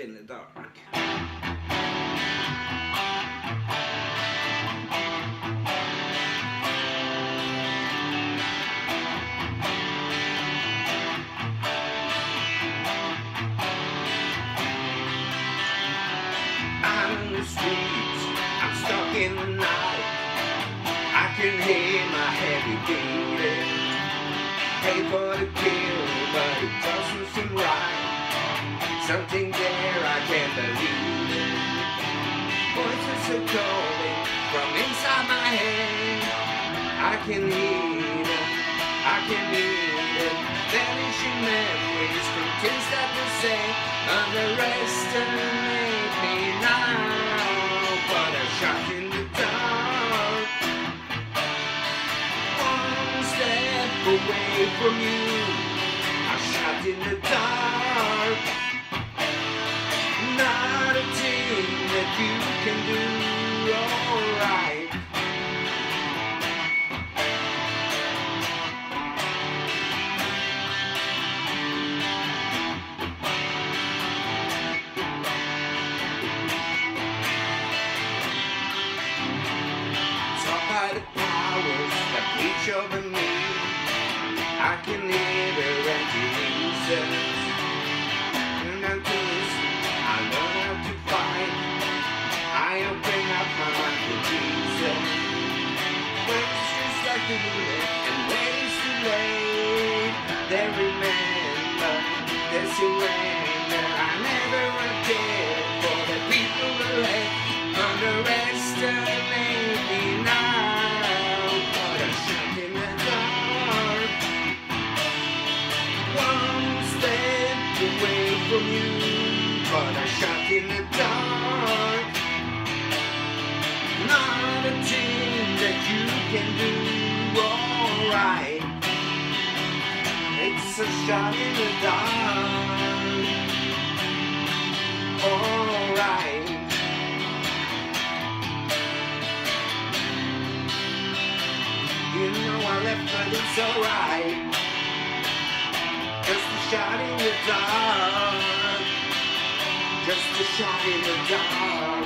in the dark. I'm stuck in the night. I can hear my heavy beating. For the kill, but it doesn't seem right. Something there I can't believe it. Voices are calling from inside my head. I can hear them, I can hear them. Vanishing memories from things that they say. Underestimate me now, but a shot in the dark. One step away from you, a shot in the dark. That you can do alright. Taught by the powers that reach over and it's too late, they remember. I never again for the people who now. A shot in the dark. Away from you, a shot in the dark. Not a thing that you can do alright. It's a shot in the dark. Alright. You know I left, but it's alright. Just a shot in the dark. Just a shot in the dark.